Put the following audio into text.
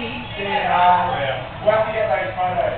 Yeah. We'll have to get those photos.